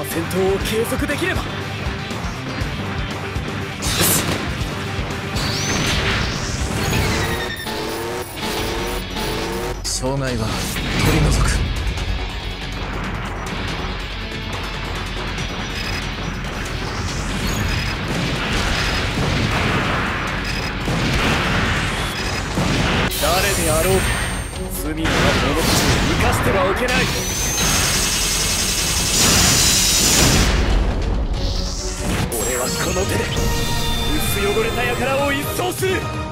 を継続できれば。障害は取り除く。誰であろうと罪のある者たちを生かしてはおけないの手で薄汚れた輩を一掃する。